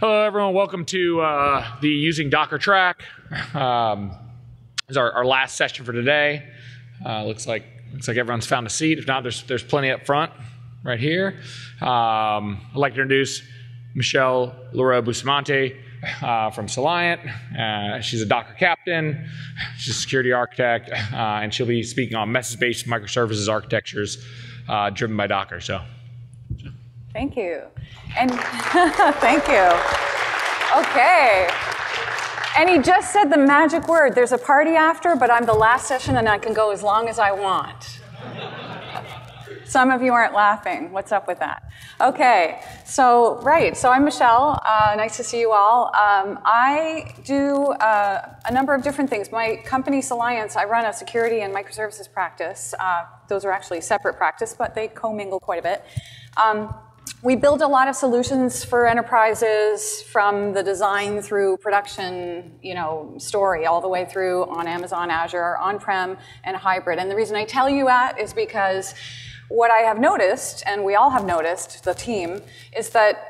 Hello, everyone. Welcome to uh, the Using Docker track. Um, this is our, our, last session for today. Uh, looks like looks like everyone's found a seat. If not, there's there's plenty up front, right here. Um, I'd like to introduce Michele Leroux Bustamante uh, from Solliance. Uh, she's a Docker captain. She's a security architect, uh, and she'll be speaking on message-based microservices architectures uh, driven by Docker. So. Thank you. And thank you. Okay. And he just said the magic word. There's a party after, but I'm the last session and I can go as long as I want. Some of you aren't laughing. What's up with that? Okay, so, right, so I'm Michele. Uh, nice to see you all. Um, I do uh, a number of different things. My company, Solliance, I run a security and microservices practice. Uh, those are actually separate practice, but they commingle quite a bit. Um, we build a lot of solutions for enterprises from the design through production, you know, story all the way through on Amazon Azure, on-prem and hybrid. And the reason I tell you that is because what I have noticed, and we all have noticed, the team, is that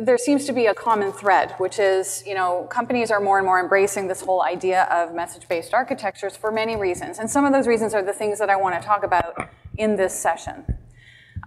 there seems to be a common thread, which is, you know, companies are more and more embracing this whole idea of message-based architectures for many reasons. And some of those reasons are the things that I want to talk about in this session.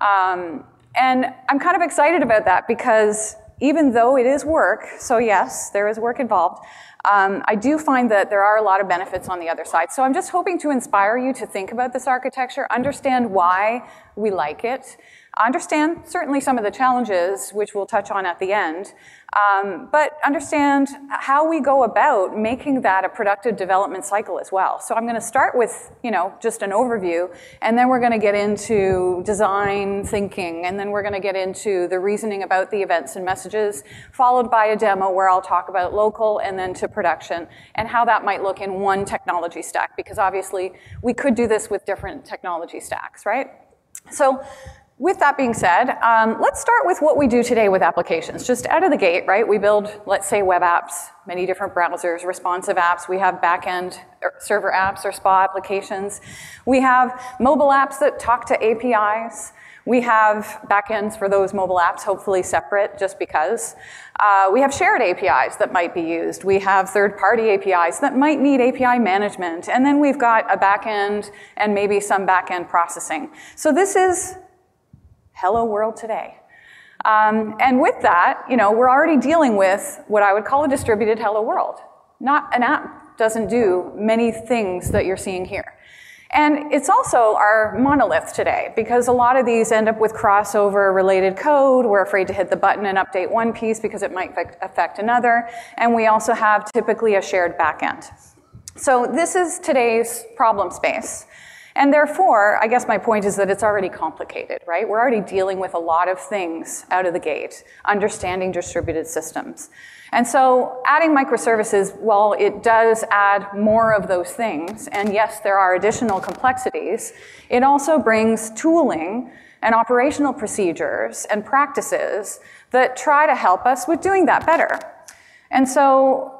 Um, and I'm kind of excited about that because even though it is work, so yes, there is work involved, um, I do find that there are a lot of benefits on the other side. So I'm just hoping to inspire you to think about this architecture, understand why we like it, understand certainly some of the challenges, which we'll touch on at the end, um, but understand how we go about making that a productive development cycle as well. So I'm going to start with, you know, just an overview, and then we're going to get into design thinking, and then we're going to get into the reasoning about the events and messages, followed by a demo where I'll talk about local and then to production, and how that might look in one technology stack, because obviously we could do this with different technology stacks, right? So with that being said, um, let's start with what we do today with applications. Just out of the gate, right? We build, let's say, web apps, many different browsers, responsive apps. We have backend er, server apps or SPA applications. We have mobile apps that talk to APIs. We have backends for those mobile apps, hopefully separate, just because. Uh, we have shared APIs that might be used. We have third-party APIs that might need API management. And then we've got a backend and maybe some backend processing. So this is hello world today. Um, and with that, you know, we're already dealing with what I would call a distributed hello world. Not an app doesn't do many things that you're seeing here. And it's also our monolith today because a lot of these end up with crossover related code. We're afraid to hit the button and update one piece because it might affect another. And we also have typically a shared backend. So this is today's problem space. And therefore, I guess my point is that it's already complicated, right? We're already dealing with a lot of things out of the gate, understanding distributed systems. And so adding microservices, well, it does add more of those things, and yes, there are additional complexities, it also brings tooling and operational procedures and practices that try to help us with doing that better. And so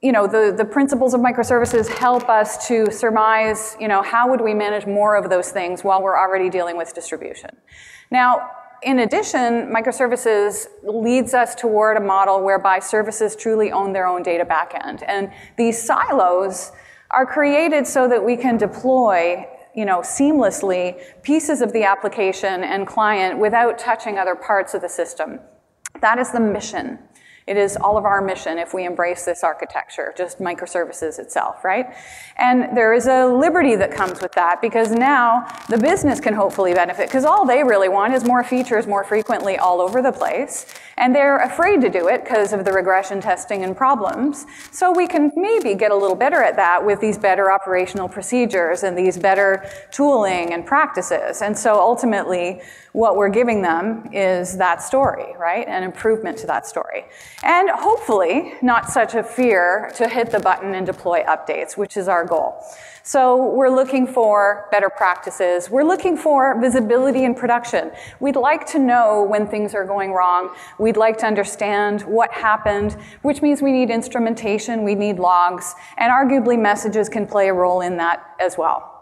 you know, the, the principles of microservices help us to surmise, you know, how would we manage more of those things while we're already dealing with distribution. Now, in addition, microservices leads us toward a model whereby services truly own their own data backend. And these silos are created so that we can deploy you know, seamlessly pieces of the application and client without touching other parts of the system. That is the mission it is all of our mission if we embrace this architecture, just microservices itself, right? And there is a liberty that comes with that because now the business can hopefully benefit because all they really want is more features more frequently all over the place. And they're afraid to do it because of the regression testing and problems. So we can maybe get a little better at that with these better operational procedures and these better tooling and practices. And so ultimately, what we're giving them is that story, right? An improvement to that story. And hopefully, not such a fear to hit the button and deploy updates, which is our goal. So we're looking for better practices. We're looking for visibility in production. We'd like to know when things are going wrong. We'd like to understand what happened, which means we need instrumentation, we need logs, and arguably messages can play a role in that as well.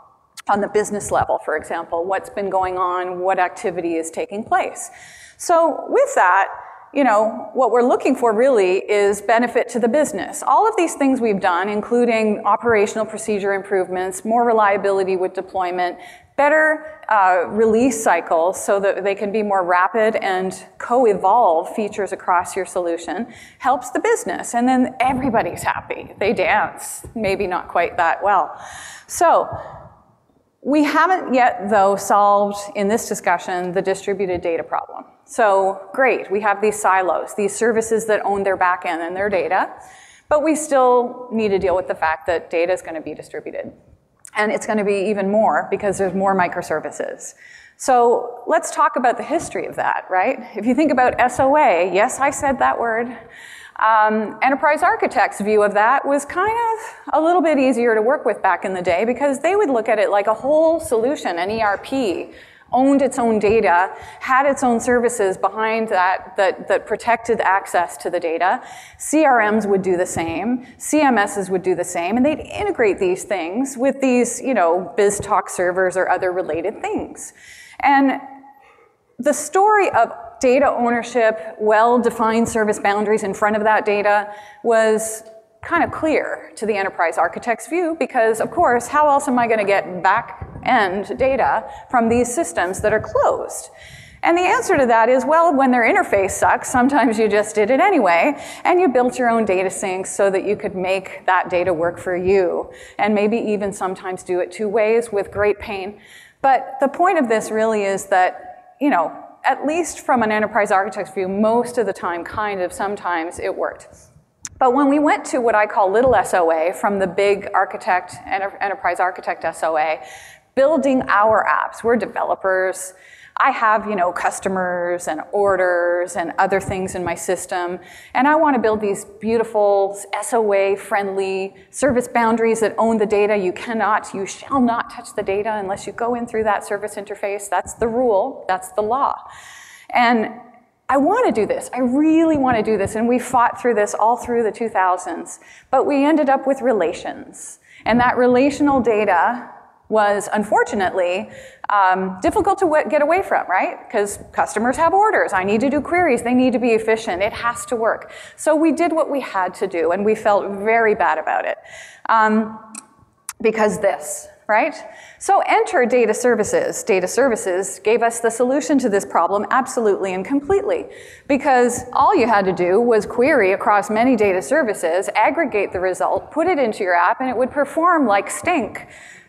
On the business level, for example, what's been going on, what activity is taking place. So with that, you know, what we're looking for really is benefit to the business. All of these things we've done, including operational procedure improvements, more reliability with deployment, better uh, release cycles so that they can be more rapid and co-evolve features across your solution, helps the business. And then everybody's happy. They dance, maybe not quite that well. So we haven't yet, though, solved in this discussion the distributed data problem. So great, we have these silos, these services that own their backend and their data, but we still need to deal with the fact that data is going to be distributed. And it's going to be even more because there's more microservices. So let's talk about the history of that, right? If you think about SOA, yes, I said that word. Um, enterprise architects' view of that was kind of a little bit easier to work with back in the day because they would look at it like a whole solution, an ERP, owned its own data, had its own services behind that, that that protected access to the data. CRMs would do the same, CMSs would do the same, and they'd integrate these things with these, you know, BizTalk servers or other related things. And the story of data ownership, well-defined service boundaries in front of that data was kind of clear to the enterprise architect's view because, of course, how else am I going to get back end data from these systems that are closed? And the answer to that is, well, when their interface sucks, sometimes you just did it anyway, and you built your own data syncs so that you could make that data work for you, and maybe even sometimes do it two ways with great pain. But the point of this really is that, you know, at least from an enterprise architect's view, most of the time, kind of, sometimes it worked. But when we went to what I call little SOA from the big architect, enterprise architect SOA, building our apps, we're developers. I have, you know, customers and orders and other things in my system, and I want to build these beautiful SOA-friendly service boundaries that own the data. You cannot, you shall not touch the data unless you go in through that service interface. That's the rule. That's the law. And I want to do this. I really want to do this. And we fought through this all through the 2000s. But we ended up with relations. And that relational data was unfortunately um, difficult to get away from, right? Because customers have orders. I need to do queries. They need to be efficient. It has to work. So we did what we had to do, and we felt very bad about it. Um, because this, right? So enter data services. Data services gave us the solution to this problem absolutely and completely because all you had to do was query across many data services, aggregate the result, put it into your app, and it would perform like stink,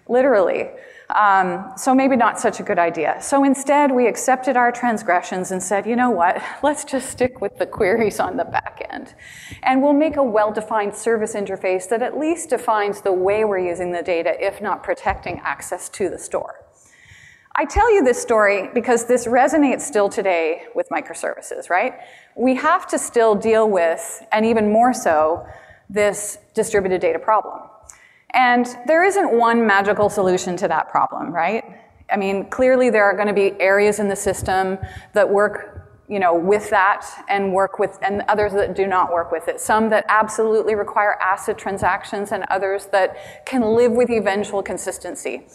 literally. Um, so maybe not such a good idea. So instead, we accepted our transgressions and said, you know what, let's just stick with the queries on the back end. And we'll make a well-defined service interface that at least defines the way we're using the data, if not protecting access to the store. I tell you this story because this resonates still today with microservices, right? We have to still deal with, and even more so, this distributed data problem. And there isn't one magical solution to that problem, right? I mean, clearly there are going to be areas in the system that work you know, with that and work with, and others that do not work with it. Some that absolutely require ACID transactions and others that can live with eventual consistency.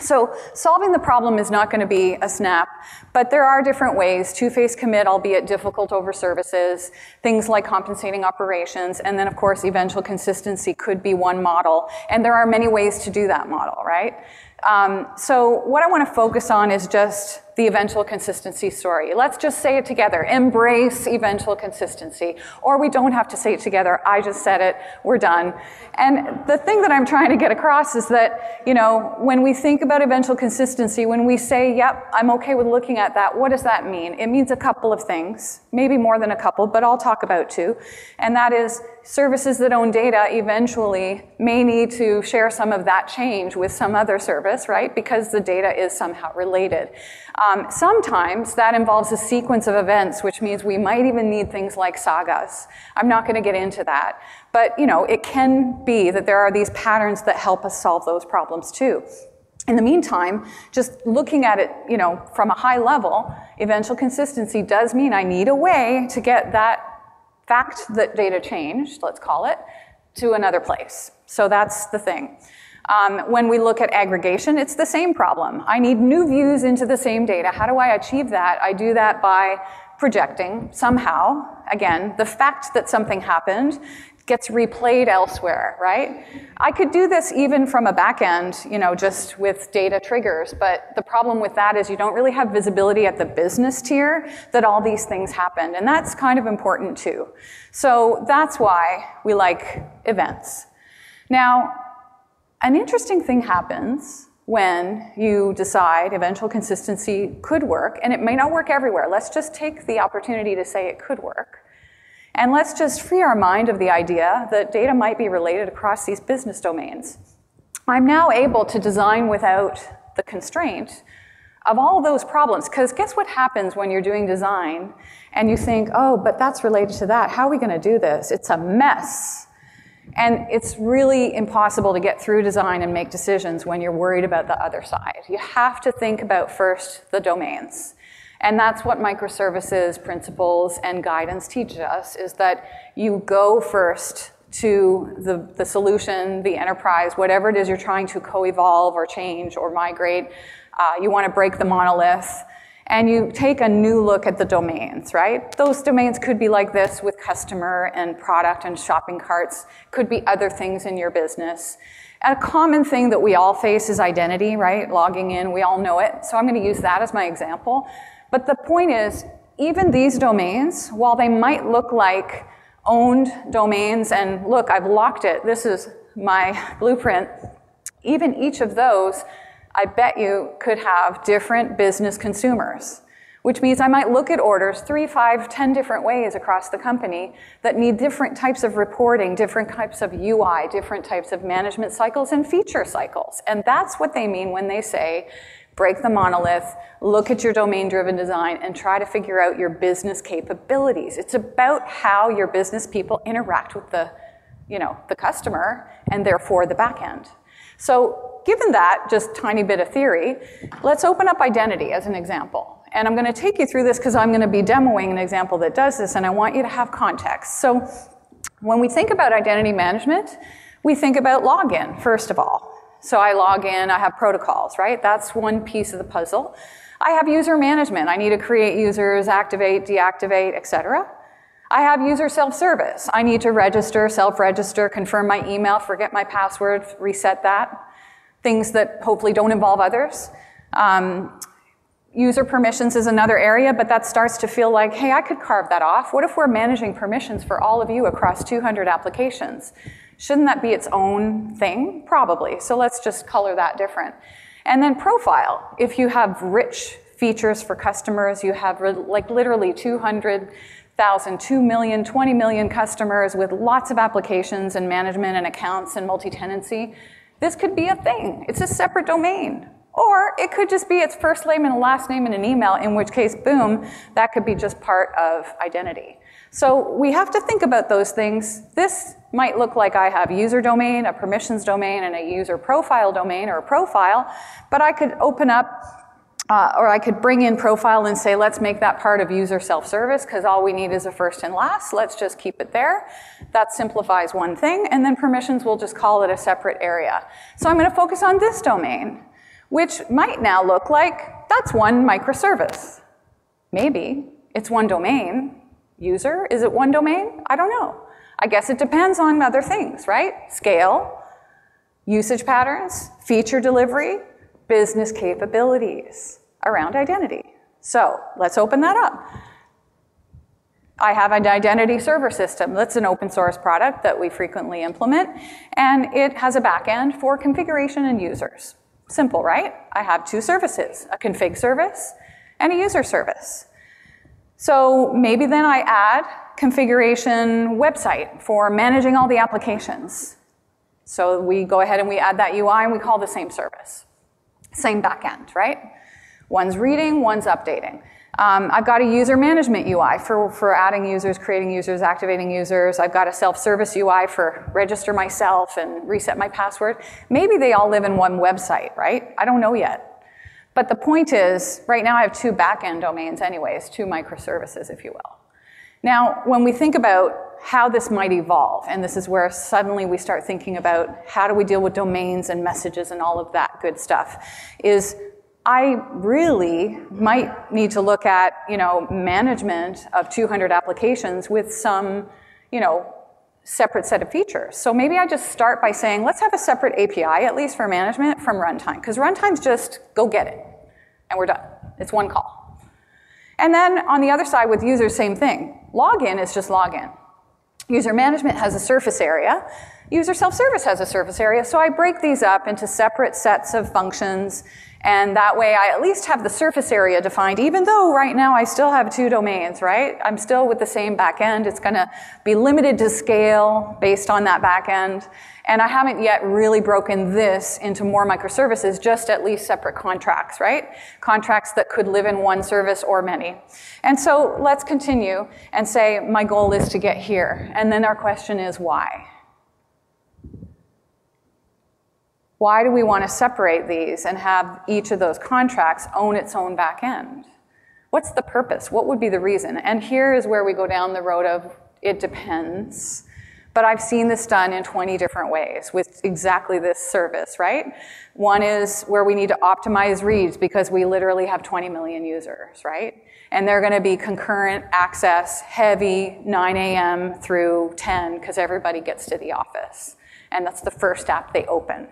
So solving the problem is not going to be a snap, but there are different ways. Two-phase commit, albeit difficult over services, things like compensating operations, and then of course eventual consistency could be one model. And there are many ways to do that model, right? Um, so what I want to focus on is just the eventual consistency story. Let's just say it together. Embrace eventual consistency. Or we don't have to say it together. I just said it. We're done. And the thing that I'm trying to get across is that, you know, when we think about eventual consistency, when we say, yep, I'm okay with looking at that, what does that mean? It means a couple of things. Maybe more than a couple, but I'll talk about two. And that is services that own data eventually may need to share some of that change with some other service, right? Because the data is somehow related. Um, sometimes that involves a sequence of events, which means we might even need things like sagas. I'm not going to get into that. But, you know, it can be that there are these patterns that help us solve those problems too. In the meantime, just looking at it, you know, from a high level, eventual consistency does mean I need a way to get that fact that data changed, let's call it, to another place. So that's the thing. Um, when we look at aggregation, it's the same problem. I need new views into the same data. How do I achieve that? I do that by projecting somehow, again, the fact that something happened gets replayed elsewhere, right? I could do this even from a back end, you know, just with data triggers, but the problem with that is you don't really have visibility at the business tier that all these things happened, and that's kind of important too. So that's why we like events. Now, an interesting thing happens when you decide eventual consistency could work, and it may not work everywhere. Let's just take the opportunity to say it could work. And let's just free our mind of the idea that data might be related across these business domains. I'm now able to design without the constraint of all those problems. Because guess what happens when you're doing design and you think, oh, but that's related to that. How are we going to do this? It's a mess. And it's really impossible to get through design and make decisions when you're worried about the other side. You have to think about first the domains. And that's what microservices principles and guidance teach us is that you go first to the, the solution, the enterprise, whatever it is you're trying to co-evolve or change or migrate. Uh, you want to break the monolith and you take a new look at the domains, right? Those domains could be like this with customer and product and shopping carts, could be other things in your business. A common thing that we all face is identity, right? Logging in, we all know it. So I'm going to use that as my example. But the point is, even these domains, while they might look like owned domains, and look, I've locked it, this is my blueprint, even each of those I bet you could have different business consumers, which means I might look at orders three, five, ten different ways across the company that need different types of reporting, different types of UI, different types of management cycles and feature cycles. And that's what they mean when they say, break the monolith, look at your domain driven design, and try to figure out your business capabilities. It's about how your business people interact with the, you know, the customer and therefore the back end. So given that, just tiny bit of theory, let's open up identity as an example. And I'm going to take you through this because I'm going to be demoing an example that does this, and I want you to have context. So when we think about identity management, we think about login, first of all. So I log in, I have protocols, right? That's one piece of the puzzle. I have user management. I need to create users, activate, deactivate, etc. I have user self-service. I need to register, self-register, confirm my email, forget my password, reset that things that hopefully don't involve others. Um, user permissions is another area, but that starts to feel like, hey, I could carve that off. What if we're managing permissions for all of you across 200 applications? Shouldn't that be its own thing? Probably. So let's just color that different. And then profile. If you have rich features for customers, you have like literally 200,000, 2 million, 20 million customers with lots of applications and management and accounts and multi-tenancy, this could be a thing. It's a separate domain. Or it could just be its first name and last name in an email, in which case, boom, that could be just part of identity. So we have to think about those things. This might look like I have user domain, a permissions domain, and a user profile domain or a profile, but I could open up uh, or I could bring in profile and say, let's make that part of user self-service because all we need is a first and last. Let's just keep it there. That simplifies one thing. And then permissions, we'll just call it a separate area. So I'm going to focus on this domain, which might now look like that's one microservice. Maybe it's one domain. User, is it one domain? I don't know. I guess it depends on other things, right? Scale, usage patterns, feature delivery, business capabilities around identity. So let's open that up. I have an identity server system. That's an open source product that we frequently implement, and it has a backend for configuration and users. Simple, right? I have two services, a config service and a user service. So maybe then I add configuration website for managing all the applications. So we go ahead and we add that UI and we call the same service. Same backend, right? One's reading, one's updating. Um, I've got a user management UI for, for adding users, creating users, activating users. I've got a self-service UI for register myself and reset my password. Maybe they all live in one website, right? I don't know yet. But the point is, right now I have two backend domains anyways, two microservices, if you will. Now, when we think about how this might evolve, and this is where suddenly we start thinking about how do we deal with domains and messages and all of that good stuff, is I really might need to look at, you know, management of 200 applications with some, you know, separate set of features. So maybe I just start by saying, let's have a separate API, at least for management, from runtime, because runtime's just go get it, and we're done. It's one call. And then on the other side with users, same thing. Login is just login. User management has a surface area. User self-service has a surface area. So I break these up into separate sets of functions and that way I at least have the surface area defined, even though right now I still have two domains, right? I'm still with the same backend. It's gonna be limited to scale based on that backend. And I haven't yet really broken this into more microservices, just at least separate contracts, right? Contracts that could live in one service or many. And so let's continue and say, my goal is to get here. And then our question is why? Why do we want to separate these and have each of those contracts own its own back end? What's the purpose? What would be the reason? And here is where we go down the road of it depends. But I've seen this done in 20 different ways with exactly this service, right? One is where we need to optimize reads because we literally have 20 million users, right? And they're going to be concurrent access, heavy, 9 a.m. through 10 because everybody gets to the office. And that's the first app they open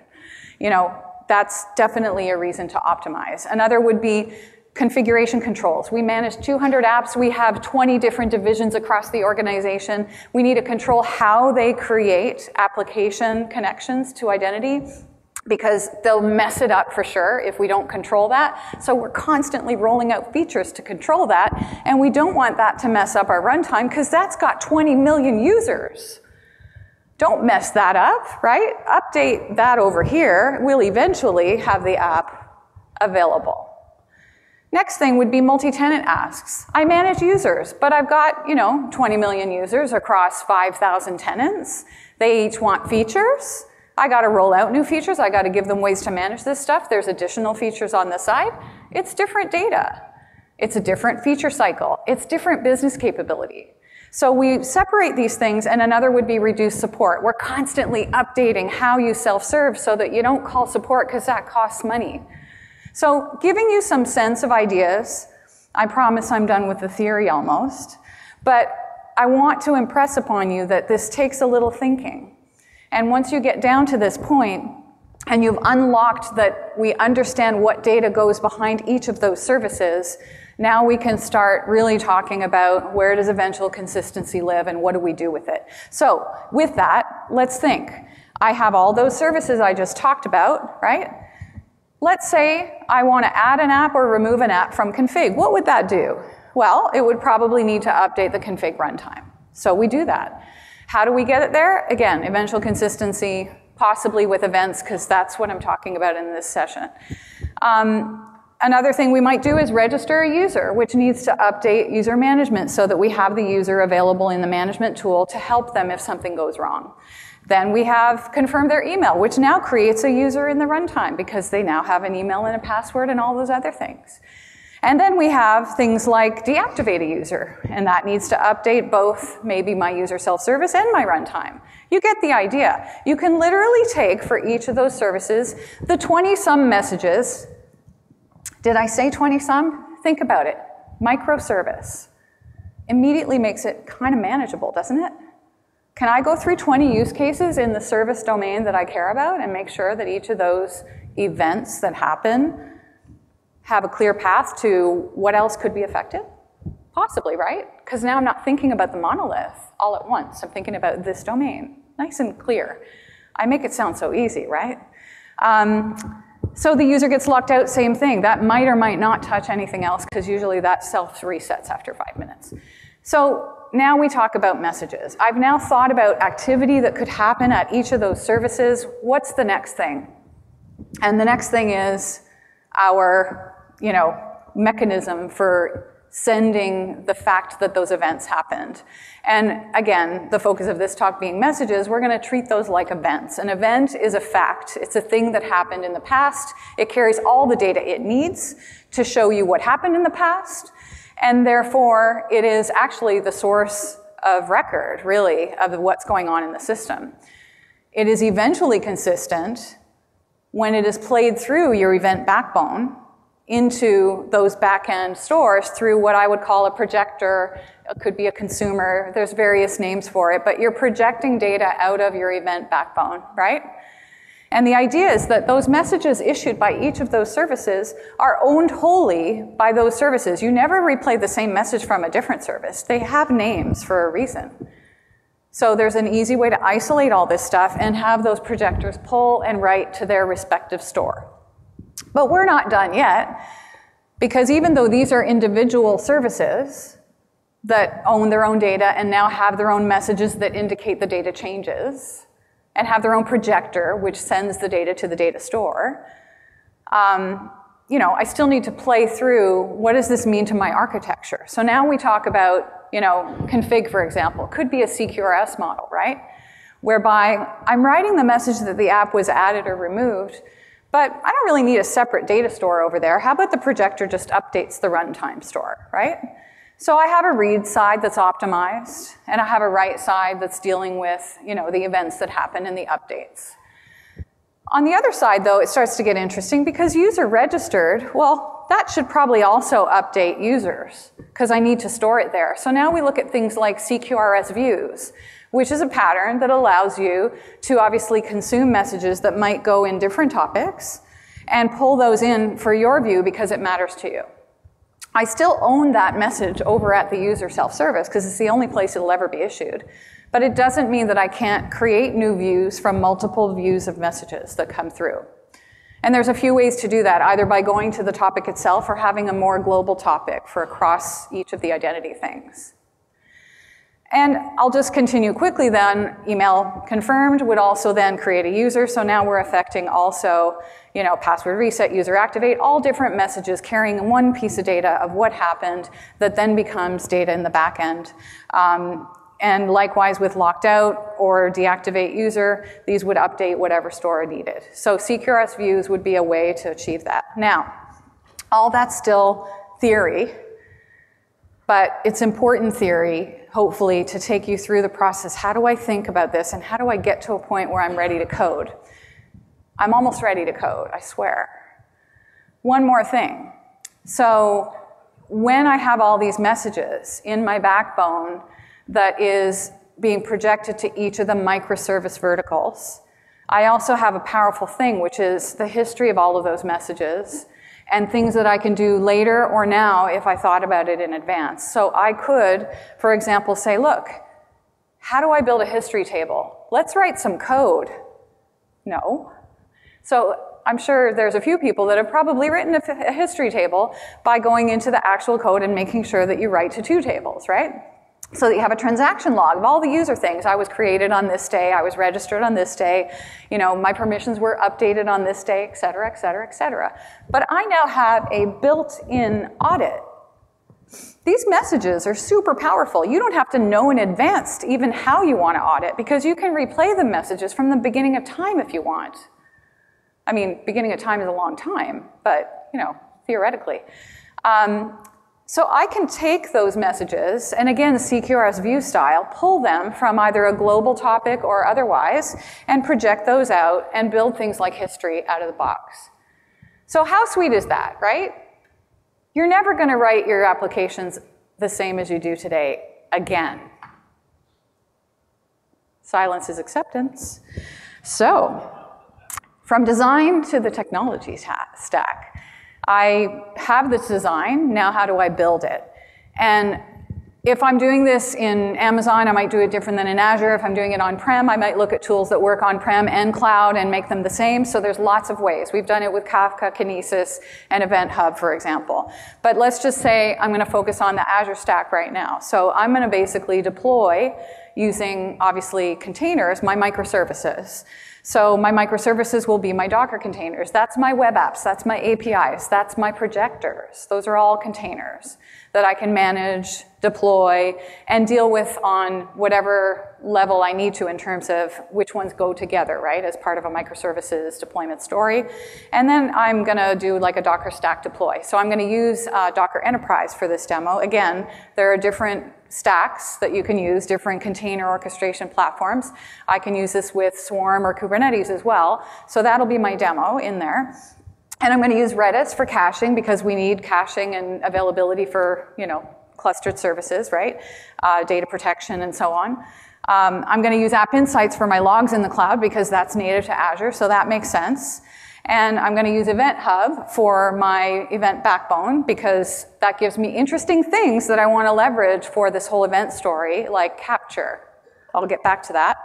you know, that's definitely a reason to optimize. Another would be configuration controls. We manage 200 apps. We have 20 different divisions across the organization. We need to control how they create application connections to identity because they'll mess it up for sure if we don't control that. So we're constantly rolling out features to control that. And we don't want that to mess up our runtime because that's got 20 million users. Don't mess that up, right? Update that over here. We'll eventually have the app available. Next thing would be multi-tenant asks. I manage users, but I've got, you know, 20 million users across 5,000 tenants. They each want features. I got to roll out new features. I got to give them ways to manage this stuff. There's additional features on the side. It's different data. It's a different feature cycle. It's different business capability. So we separate these things, and another would be reduced support. We're constantly updating how you self-serve so that you don't call support because that costs money. So giving you some sense of ideas, I promise I'm done with the theory almost, but I want to impress upon you that this takes a little thinking. And once you get down to this point, and you've unlocked that we understand what data goes behind each of those services, now we can start really talking about where does eventual consistency live and what do we do with it. So with that, let's think. I have all those services I just talked about, right? Let's say I want to add an app or remove an app from config. What would that do? Well, it would probably need to update the config runtime. So we do that. How do we get it there? Again, eventual consistency, possibly with events, because that's what I'm talking about in this session. Um, Another thing we might do is register a user, which needs to update user management so that we have the user available in the management tool to help them if something goes wrong. Then we have confirm their email, which now creates a user in the runtime because they now have an email and a password and all those other things. And then we have things like deactivate a user, and that needs to update both maybe my user self-service and my runtime. You get the idea. You can literally take for each of those services the 20 some messages did I say 20 some? Think about it. Microservice immediately makes it kind of manageable, doesn't it? Can I go through 20 use cases in the service domain that I care about and make sure that each of those events that happen have a clear path to what else could be affected? Possibly, right? Because now I'm not thinking about the monolith all at once. I'm thinking about this domain. Nice and clear. I make it sound so easy, right? Um, so the user gets locked out, same thing. That might or might not touch anything else because usually that self resets after five minutes. So now we talk about messages. I've now thought about activity that could happen at each of those services. What's the next thing? And the next thing is our, you know, mechanism for sending the fact that those events happened. And again, the focus of this talk being messages, we're going to treat those like events. An event is a fact. It's a thing that happened in the past. It carries all the data it needs to show you what happened in the past. And therefore, it is actually the source of record, really, of what's going on in the system. It is eventually consistent when it is played through your event backbone into those backend stores through what I would call a projector. It could be a consumer. There's various names for it, but you're projecting data out of your event backbone, right? And the idea is that those messages issued by each of those services are owned wholly by those services. You never replay the same message from a different service. They have names for a reason. So there's an easy way to isolate all this stuff and have those projectors pull and write to their respective store. But we're not done yet, because even though these are individual services that own their own data and now have their own messages that indicate the data changes, and have their own projector, which sends the data to the data store, um, you know, I still need to play through what does this mean to my architecture. So now we talk about, you know, config, for example, could be a CQRS model, right? Whereby I'm writing the message that the app was added or removed, but I don't really need a separate data store over there. How about the projector just updates the runtime store, right? So I have a read side that's optimized, and I have a write side that's dealing with, you know, the events that happen in the updates. On the other side, though, it starts to get interesting because user registered, well, that should probably also update users because I need to store it there. So now we look at things like CQRS views, which is a pattern that allows you to obviously consume messages that might go in different topics and pull those in for your view because it matters to you. I still own that message over at the user self-service because it's the only place it'll ever be issued. But it doesn't mean that I can't create new views from multiple views of messages that come through. And there's a few ways to do that, either by going to the topic itself or having a more global topic for across each of the identity things. And I'll just continue quickly then. Email confirmed would also then create a user. So now we're affecting also, you know, password reset, user activate, all different messages carrying one piece of data of what happened that then becomes data in the back end. Um, and likewise with locked out or deactivate user, these would update whatever store needed. So CQRS views would be a way to achieve that. Now, all that's still theory, but it's important theory, hopefully, to take you through the process. How do I think about this and how do I get to a point where I'm ready to code? I'm almost ready to code, I swear. One more thing. So when I have all these messages in my backbone that is being projected to each of the microservice verticals, I also have a powerful thing, which is the history of all of those messages and things that I can do later or now if I thought about it in advance. So I could, for example, say, look, how do I build a history table? Let's write some code. No. So I'm sure there's a few people that have probably written a, history table by going into the actual code and making sure that you write to two tables, right? So that you have a transaction log of all the user things. I was created on this day, I was registered on this day, you know, my permissions were updated on this day, et cetera, et cetera, et cetera. But I now have a built-in audit. These messages are super powerful. You don't have to know in advance even how you want to audit because you can replay the messages from the beginning of time if you want. I mean, beginning of time is a long time, but, you know, theoretically. Um, so I can take those messages, and again, CQRS view style, pull them from either a global topic or otherwise, and project those out and build things like history out of the box. So how sweet is that, right? You're never gonna write your applications the same as you do today again. Silence is acceptance. So, from design to the technology stack. I have this design, now how do I build it? And if I'm doing this in Amazon, I might do it different than in Azure. If I'm doing it on-prem, I might look at tools that work on-prem and cloud and make them the same. So there's lots of ways. We've done it with Kafka, Kinesis, and Event Hub, for example. But let's just say I'm going to focus on the Azure stack right now. So I'm going to basically deploy using, obviously, containers, my microservices. So my microservices will be my Docker containers. That's my web apps. That's my APIs. That's my projectors. Those are all containers that I can manage, deploy, and deal with on whatever level I need to in terms of which ones go together, right, as part of a microservices deployment story. And then I'm gonna do like a Docker stack deploy. So I'm gonna use uh, Docker Enterprise for this demo. Again, there are different stacks that you can use, different container orchestration platforms. I can use this with Swarm or Kubernetes as well. So that'll be my demo in there. And I'm going to use Redis for caching because we need caching and availability for, you know, clustered services, right? Uh, data protection and so on. Um, I'm going to use App Insights for my logs in the cloud because that's native to Azure, so that makes sense. And I'm going to use Event Hub for my event backbone because that gives me interesting things that I want to leverage for this whole event story, like capture. I'll get back to that.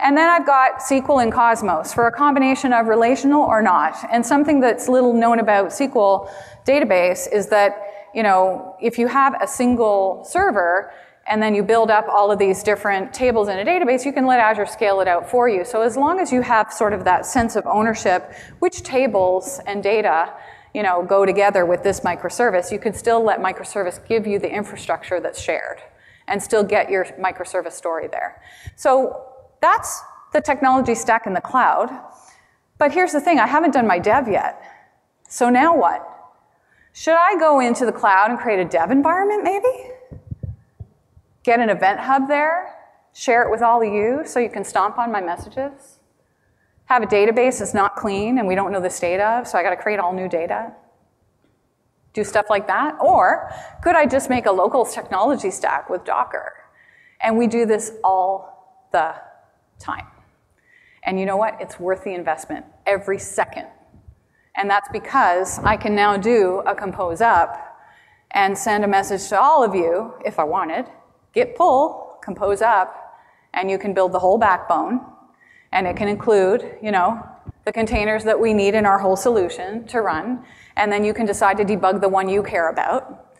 And then I've got SQL and Cosmos for a combination of relational or not. And something that's little known about SQL database is that, you know, if you have a single server, and then you build up all of these different tables in a database, you can let Azure scale it out for you. So as long as you have sort of that sense of ownership, which tables and data you know, go together with this microservice, you can still let microservice give you the infrastructure that's shared and still get your microservice story there. So that's the technology stack in the cloud. But here's the thing, I haven't done my dev yet. So now what? Should I go into the cloud and create a dev environment maybe? Get an event hub there, share it with all of you so you can stomp on my messages. Have a database that's not clean and we don't know the state of, so I gotta create all new data. Do stuff like that. Or could I just make a local technology stack with Docker? And we do this all the time. And you know what? It's worth the investment every second. And that's because I can now do a compose up and send a message to all of you, if I wanted, git pull, compose up, and you can build the whole backbone. And it can include, you know, the containers that we need in our whole solution to run. And then you can decide to debug the one you care about.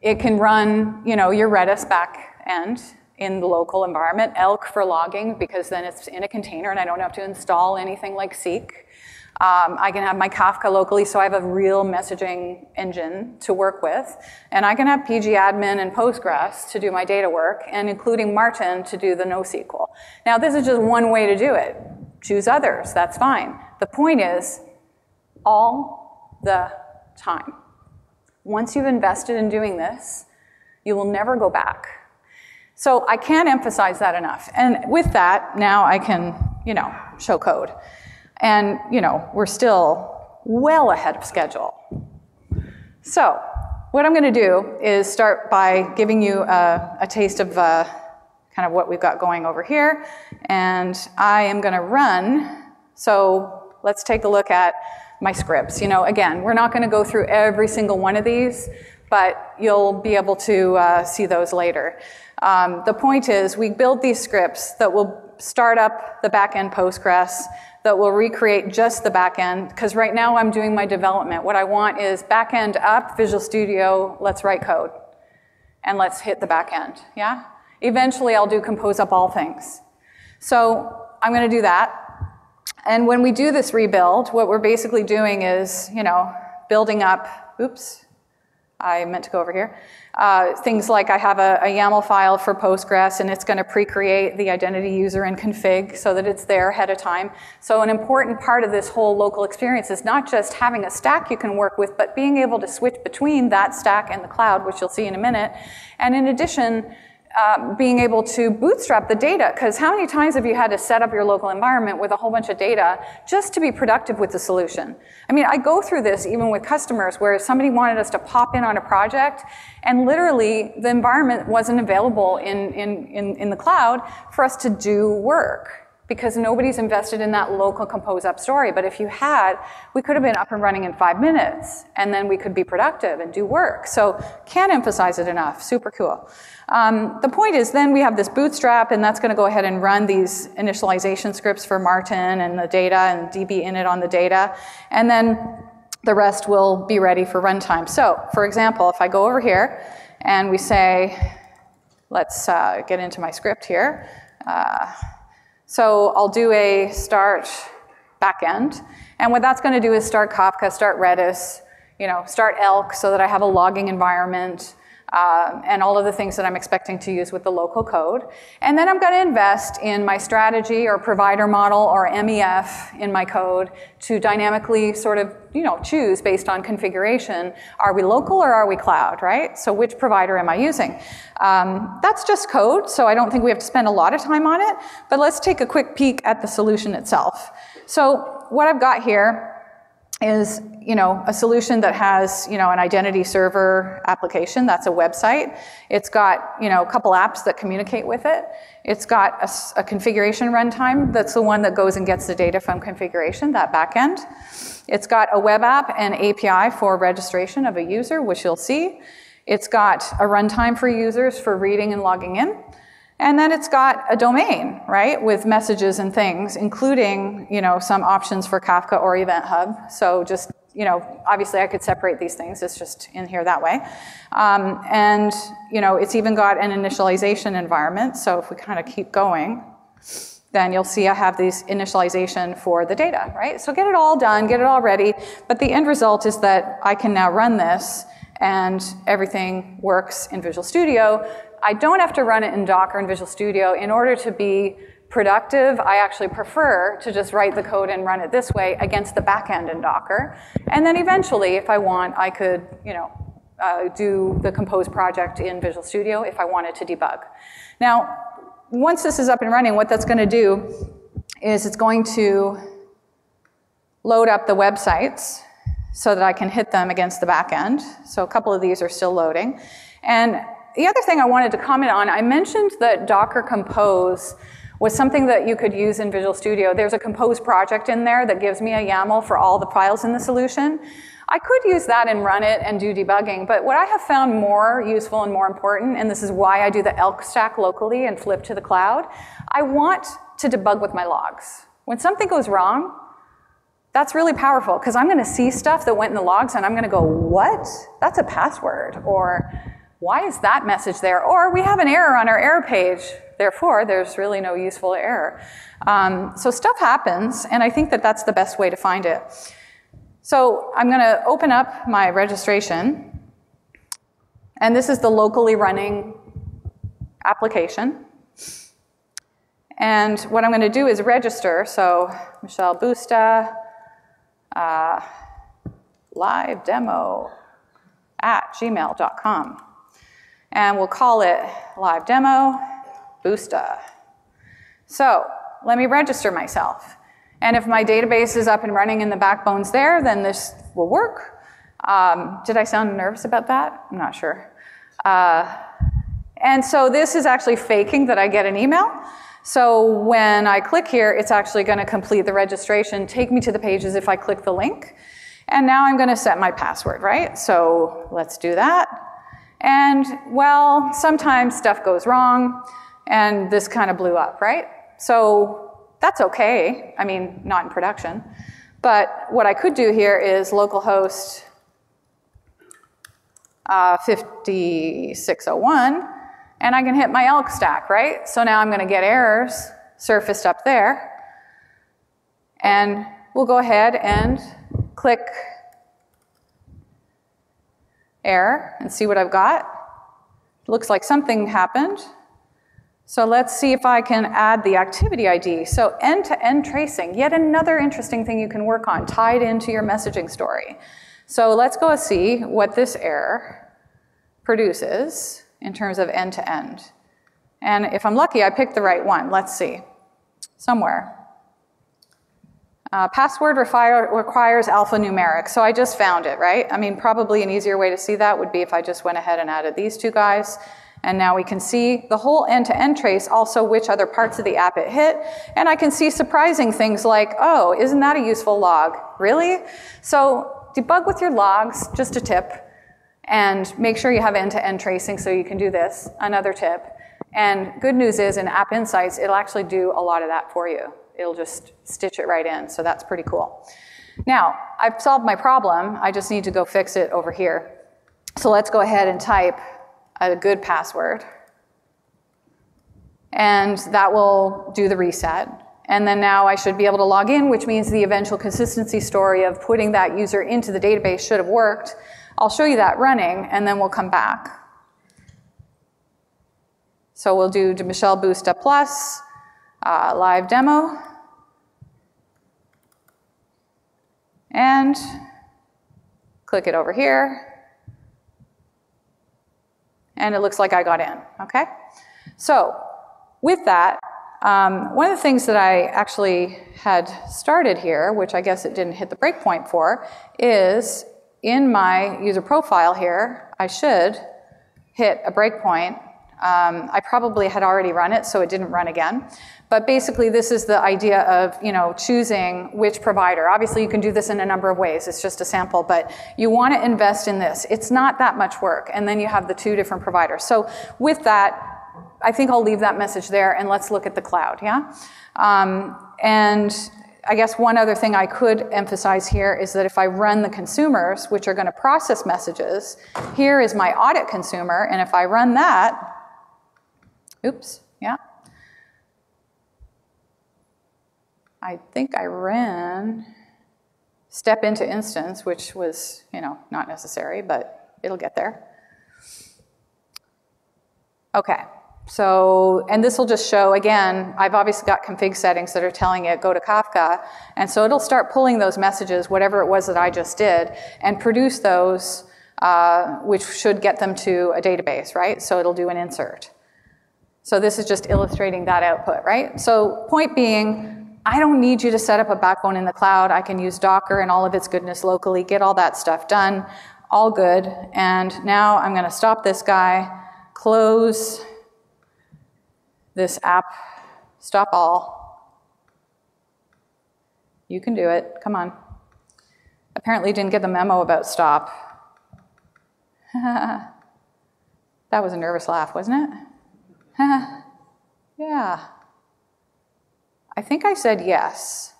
It can run, you know, your Redis back end in the local environment, Elk for logging, because then it's in a container and I don't have to install anything like Seq. Um, I can have my Kafka locally, so I have a real messaging engine to work with. And I can have pgadmin and Postgres to do my data work, and including Marten to do the NoSQL. Now, this is just one way to do it. Choose others, that's fine. The point is, all the time. Once you've invested in doing this, you will never go back. So I can't emphasize that enough. And with that, now I can, you know, show code. And, you know, we're still well ahead of schedule. So, what I'm going to do is start by giving you a, a taste of uh, kind of what we've got going over here. And I am going to run. So, let's take a look at my scripts. You know, again, we're not going to go through every single one of these, but you'll be able to uh, see those later. Um, the point is, we build these scripts that will start up the backend Postgres that will recreate just the backend, because right now I'm doing my development. What I want is backend up, Visual Studio, let's write code. And let's hit the backend, yeah? Eventually I'll do compose up all things. So I'm gonna do that. And when we do this rebuild, what we're basically doing is, you know, building up, oops, I meant to go over here. Uh, things like I have a, a, YAML file for Postgres and it's going to pre-create the identity user and config so that it's there ahead of time. So an important part of this whole local experience is not just having a stack you can work with, but being able to switch between that stack and the cloud, which you'll see in a minute. And in addition, uh, being able to bootstrap the data, because how many times have you had to set up your local environment with a whole bunch of data just to be productive with the solution? I mean, I go through this even with customers where somebody wanted us to pop in on a project and literally the environment wasn't available in, in, in, in the cloud for us to do work because nobody's invested in that local compose up story. But if you had, we could have been up and running in five minutes and then we could be productive and do work. So can't emphasize it enough, super cool. Um, the point is then we have this bootstrap and that's gonna go ahead and run these initialization scripts for Marten and the data and DB init on the data. And then the rest will be ready for runtime. So for example, if I go over here and we say, let's uh, get into my script here. Uh, so I'll do a start backend. And what that's going to do is start Kafka, start Redis, you know, start Elk so that I have a logging environment. Uh, and all of the things that I'm expecting to use with the local code. And then I'm going to invest in my strategy or provider model or MEF in my code to dynamically sort of, you know, choose based on configuration. Are we local or are we cloud, right? So which provider am I using? Um, that's just code, so I don't think we have to spend a lot of time on it, but let's take a quick peek at the solution itself. So what I've got here is you know a solution that has you know an identity server application. That's a website. It's got you know a couple apps that communicate with it. It's got a, a, configuration runtime that's the one that goes and gets the data from configuration that backend. It's got a web app and api for registration of a user which you'll see. It's got a runtime for users for reading and logging in and then it's got a domain, right, with messages and things, including, you know, some options for Kafka or Event Hub. So just, you know, obviously I could separate these things. It's just in here that way. Um, and, you know, it's even got an initialization environment. So if we kind of keep going, then you'll see I have these initialization for the data, right? So get it all done, get it all ready. But the end result is that I can now run this and everything works in Visual Studio I don't have to run it in Docker and Visual Studio. In order to be productive, I actually prefer to just write the code and run it this way against the backend in Docker. And then eventually, if I want, I could, you know, uh, do the Compose project in Visual Studio if I wanted to debug. Now, once this is up and running, what that's going to do is it's going to load up the websites so that I can hit them against the backend. So a couple of these are still loading. And the other thing I wanted to comment on, I mentioned that Docker Compose was something that you could use in Visual Studio. There's a Compose project in there that gives me a YAML for all the files in the solution. I could use that and run it and do debugging, but what I have found more useful and more important, and this is why I do the ELK stack locally and flip to the cloud, I want to debug with my logs. When something goes wrong, that's really powerful because I'm going to see stuff that went in the logs and I'm going to go, what? That's a password. Or why is that message there? Or we have an error on our error page, therefore there's really no useful error. Um, so stuff happens, and I think that that's the best way to find it. So I'm going to open up my registration, and this is the locally running application. And what I'm going to do is register. So Michele Busta, uh, live demo at gmail.com and we'll call it live demo Busta. So let me register myself. And if my database is up and running and the backbone's there, then this will work. Um, did I sound nervous about that? I'm not sure. Uh, and so this is actually faking that I get an email. So when I click here, it's actually going to complete the registration, take me to the pages if I click the link. And now I'm going to set my password, right? So let's do that. And well, sometimes stuff goes wrong, and this kind of blew up, right? So that's okay. I mean, not in production. But what I could do here is localhost uh, 5601, and I can hit my ELK stack, right? So now I'm going to get errors surfaced up there. And we'll go ahead and click error and see what I've got. Looks like something happened. So let's see if I can add the activity ID. So end-to-end tracing, yet another interesting thing you can work on tied into your messaging story. So let's go see what this error produces in terms of end-to-end. And if I'm lucky, I picked the right one. Let's see. Somewhere. Uh, password requires alphanumeric, so I just found it, right? I mean, probably an easier way to see that would be if I just went ahead and added these two guys. And now we can see the whole end-to-end trace, also which other parts of the app it hit. And I can see surprising things like, oh, isn't that a useful log? Really? So debug with your logs, just a tip. And make sure you have end-to-end tracing so you can do this, another tip. And good news is in App Insights, it'll actually do a lot of that for you it'll just stitch it right in. So that's pretty cool. Now, I've solved my problem. I just need to go fix it over here. So let's go ahead and type a good password. And that will do the reset. And then now I should be able to log in, which means the eventual consistency story of putting that user into the database should have worked. I'll show you that running, and then we'll come back. So we'll do Michele Busta Plus uh, live demo. And click it over here. And it looks like I got in, okay? So with that, Um, one of the things that I actually had started here, which I guess it didn't hit the breakpoint for, is in my user profile here, I should hit a breakpoint. Um, I probably had already run it, so it didn't run again. But basically, this is the idea of you know choosing which provider. Obviously, you can do this in a number of ways. It's just a sample, but you want to invest in this. It's not that much work, and then you have the two different providers. So with that, I think I'll leave that message there, and let's look at the cloud. Yeah, um, and I guess one other thing I could emphasize here is that if I run the consumers, which are going to process messages, here is my audit consumer, and if I run that, oops, yeah. I think I ran step into instance, which was, you know, not necessary, but it'll get there. Okay, so, and this will just show, again, I've obviously got config settings that are telling it go to Kafka, and so it'll start pulling those messages, whatever it was that I just did, and produce those, uh, which should get them to a database, right? So it'll do an insert. So this is just illustrating that output, right? So point being, I don't need you to set up a backbone in the cloud. I can use Docker and all of its goodness locally, get all that stuff done, all good. And now I'm going to stop this guy, close this app, stop all. You can do it. Come on. Apparently, didn't get the memo about stop. that was a nervous laugh, wasn't it? yeah. I think I said yes.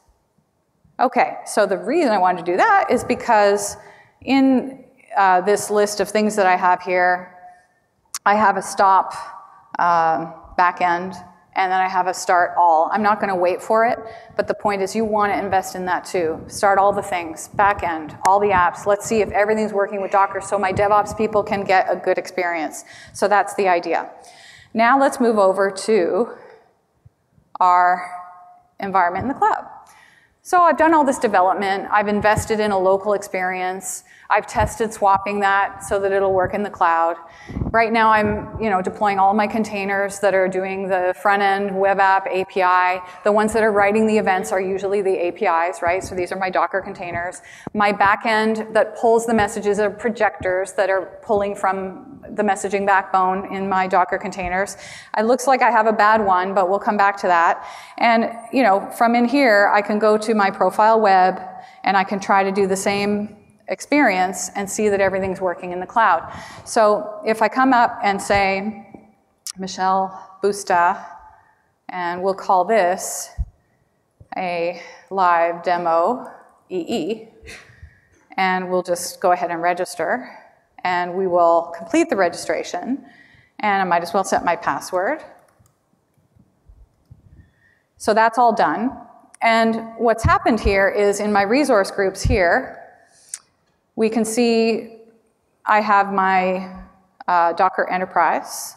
Okay, so the reason I wanted to do that is because in uh, this list of things that I have here, I have a stop um, backend, and then I have a start all. I'm not going to wait for it, but the point is you want to invest in that too. Start all the things, backend, all the apps. Let's see if everything's working with Docker so my DevOps people can get a good experience. So that's the idea. Now let's move over to our environment in the cloud. So I've done all this development. I've invested in a local experience. I've tested swapping that so that it'll work in the cloud. Right now I'm, you know, deploying all my containers that are doing the front end web app API. The ones that are writing the events are usually the APIs, right? So these are my Docker containers. My backend that pulls the messages are projectors that are pulling from the messaging backbone in my Docker containers. It looks like I have a bad one, but we'll come back to that. And, you know, from in here, I can go to my profile web and I can try to do the same experience and see that everything's working in the cloud. So if I come up and say, Michele Busta, and we'll call this a live demo EE, and we'll just go ahead and register, and we will complete the registration, and I might as well set my password. So that's all done. And what's happened here is in my resource groups here, we can see I have my uh, Docker Enterprise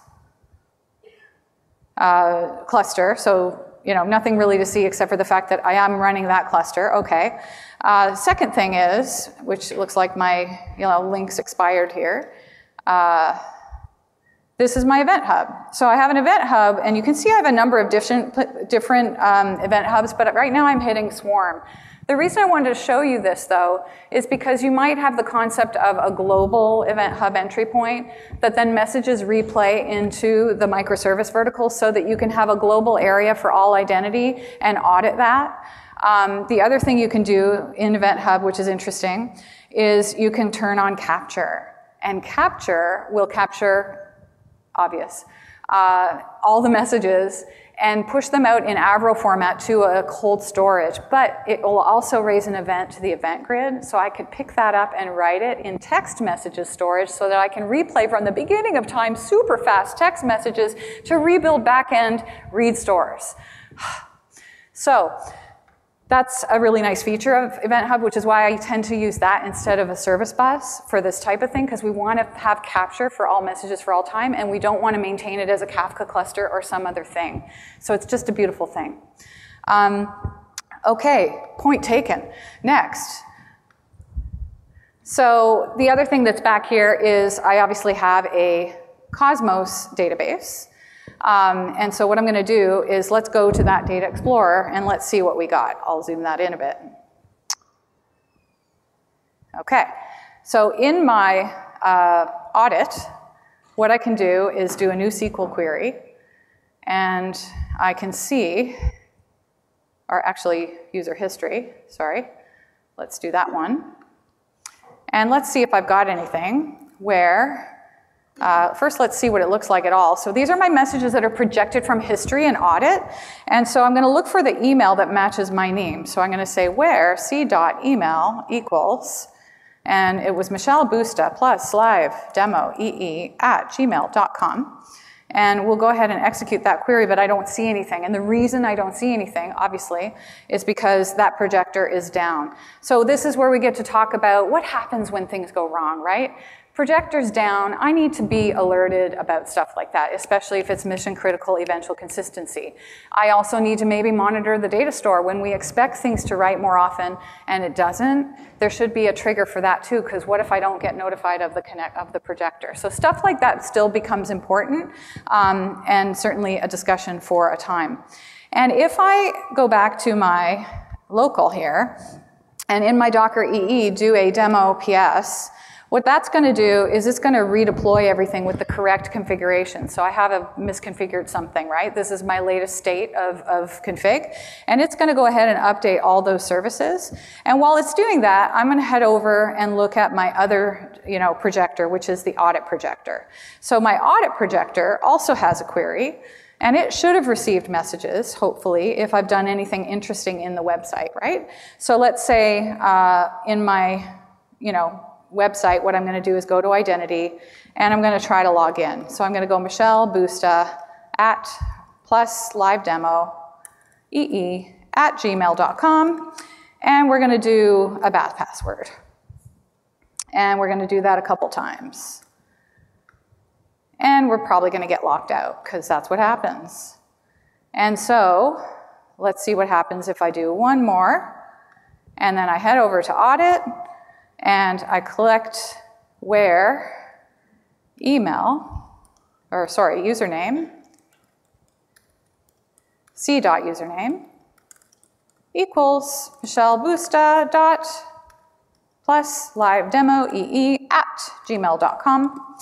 uh, cluster, so you know nothing really to see except for the fact that I am running that cluster. Okay. Uh, second thing is, which looks like my you know links expired here. Uh, this is my event hub. So I have an event hub, and you can see I have a number of different different um, event hubs, but right now I'm hitting Swarm. The reason I wanted to show you this though is because you might have the concept of a global event hub entry point that then messages replay into the microservice vertical so that you can have a global area for all identity and audit that. Um, the other thing you can do in Event Hub, which is interesting, is you can turn on capture. And capture will capture, obvious, uh, all the messages and push them out in Avro format to a cold storage. But it will also raise an event to the event grid, so I could pick that up and write it in text messages storage so that I can replay from the beginning of time super fast text messages to rebuild backend read stores. So that's a really nice feature of Event Hub, which is why I tend to use that instead of a service bus for this type of thing, because we want to have capture for all messages for all time, and we don't want to maintain it as a Kafka cluster or some other thing. So it's just a beautiful thing. Um, okay, point taken. Next. So the other thing that's back here is I obviously have a Cosmos database. Um, and so what I'm going to do is let's go to that Data Explorer and let's see what we got. I'll zoom that in a bit. Okay, so in my uh, audit, what I can do is do a new SQL query, and I can see, or actually user history, sorry. Let's do that one. And let's see if I've got anything where uh, first, let's see what it looks like at all. So these are my messages that are projected from history and audit. And so I'm going to look for the email that matches my name. So I'm going to say where c dot email equals, and it was Michele Busta plus live demo ee at gmail.com. And we'll go ahead and execute that query, but I don't see anything. And the reason I don't see anything, obviously, is because that projector is down. So this is where we get to talk about what happens when things go wrong, right? Projector's down, I need to be alerted about stuff like that, especially if it's mission critical eventual consistency. I also need to maybe monitor the data store when we expect things to write more often and it doesn't. There should be a trigger for that too, because what if I don't get notified of the connect of the projector? So stuff like that still becomes important um, and certainly a discussion for a time. And if I go back to my local here, and in my Docker EE do a demo PS, what that's going to do is it's going to redeploy everything with the correct configuration. So I have a misconfigured something, right? This is my latest state of, of config. And it's going to go ahead and update all those services. And while it's doing that, I'm going to head over and look at my other you know, projector, which is the audit projector. So my audit projector also has a query. And it should have received messages, hopefully, if I've done anything interesting in the website, right? So let's say uh, in my, you know, website, what I'm going to do is go to identity and I'm going to try to log in. So I'm going to go Michele Busta at plus live demo ee at gmail.com and we're going to do a bath password. And we're going to do that a couple times. And we're probably going to get locked out because that's what happens. And so let's see what happens if I do one more. And then I head over to audit and I collect where email, or sorry, username, c dot username equals Michele Busta dot plus live demo ee at gmail.com.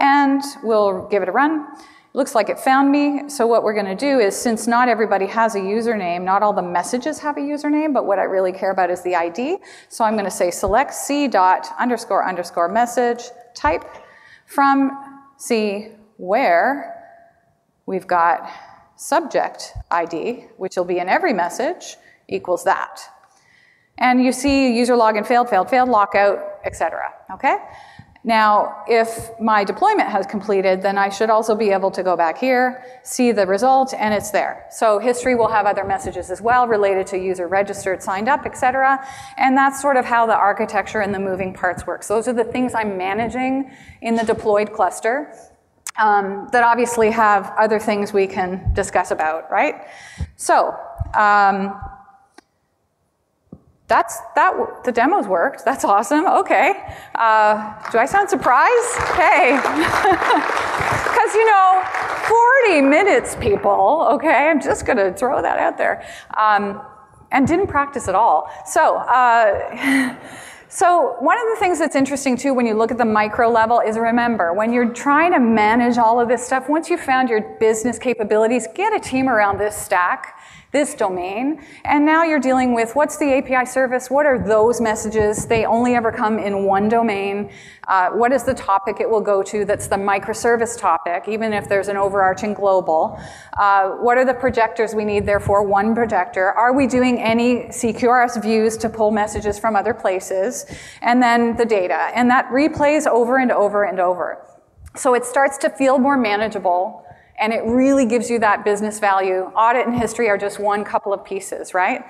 And we'll give it a run. Looks like it found me. So what we're going to do is, since not everybody has a username, not all the messages have a username, but what I really care about is the ID. So I'm going to say select c dot underscore underscore message type from c where we've got subject ID, which will be in every message, equals that. And you see user login failed, failed, failed, lockout, etc. Okay? Now, if my deployment has completed, then I should also be able to go back here, see the result, and it's there. So history will have other messages as well related to user registered, signed up, etc. And that's sort of how the architecture and the moving parts works. Those are the things I'm managing in the deployed cluster um, that obviously have other things we can discuss about, right? So, um, that's that the demos worked. That's awesome. Okay. Uh, do i sound surprised? Hey because you know 40 minutes people. Okay. I'm just to throw that out there. Um, and didn't practice at all. So uh, So one of the things that's interesting too when you look at the micro level is remember, when you're trying to manage all of this stuff, once you've found your business capabilities, get a team around this stack this domain. And now you're dealing with what's the API service? What are those messages? They only ever come in one domain. Uh, what is the topic it will go to that's the microservice topic, even if there's an overarching global? Uh, what are the projectors we need, therefore, one projector? Are we doing any CQRS views to pull messages from other places? And then the data. And that replays over and over and over. So it starts to feel more manageable and it really gives you that business value. Audit and history are just one couple of pieces, right?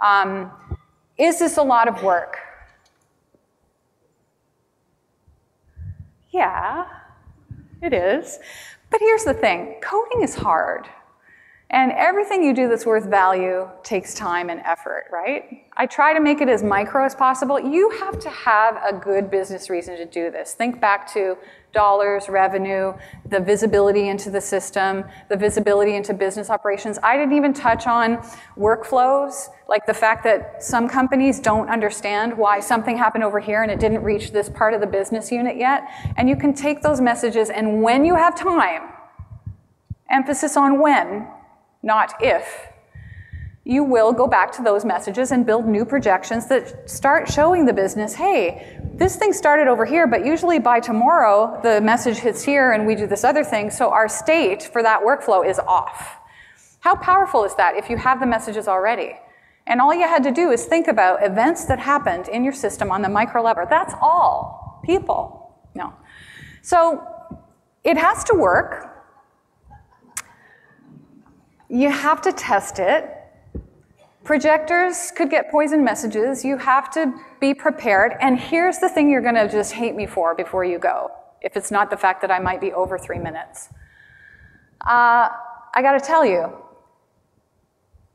Um, is this a lot of work? Yeah, it is. But here's the thing coding is hard. And everything you do that's worth value takes time and effort, right? I try to make it as micro as possible. You have to have a good business reason to do this. Think back to dollars, revenue, the visibility into the system, the visibility into business operations. I didn't even touch on workflows, like the fact that some companies don't understand why something happened over here and it didn't reach this part of the business unit yet. And you can take those messages, and when you have time, emphasis on when, not if, you will go back to those messages and build new projections that start showing the business, hey, this thing started over here, but usually by tomorrow the message hits here and we do this other thing, so our state for that workflow is off. How powerful is that if you have the messages already? And all you had to do is think about events that happened in your system on the micro level. That's all. People. No. So it has to work. You have to test it. Projectors could get poison messages. You have to be prepared. And here's the thing you're going to just hate me for before you go, if it's not the fact that I might be over three minutes. Uh, I got to tell you,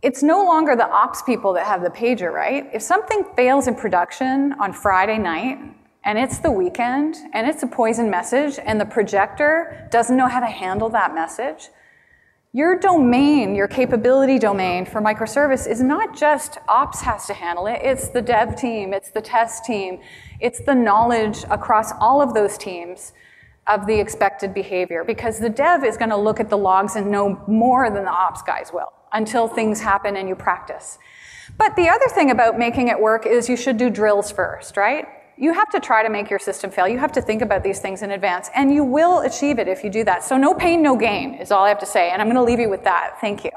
it's no longer the ops people that have the pager, right? If something fails in production on Friday night, and it's the weekend, and it's a poison message, and the projector doesn't know how to handle that message, your domain, your capability domain for microservice is not just ops has to handle it, it's the dev team, it's the test team, it's the knowledge across all of those teams of the expected behavior because the dev is going to look at the logs and know more than the ops guys will until things happen and you practice. But the other thing about making it work is you should do drills first, right? you have to try to make your system fail. You have to think about these things in advance, and you will achieve it if you do that. So, no pain, no gain is all I have to say, and I'm going to leave you with that. Thank you.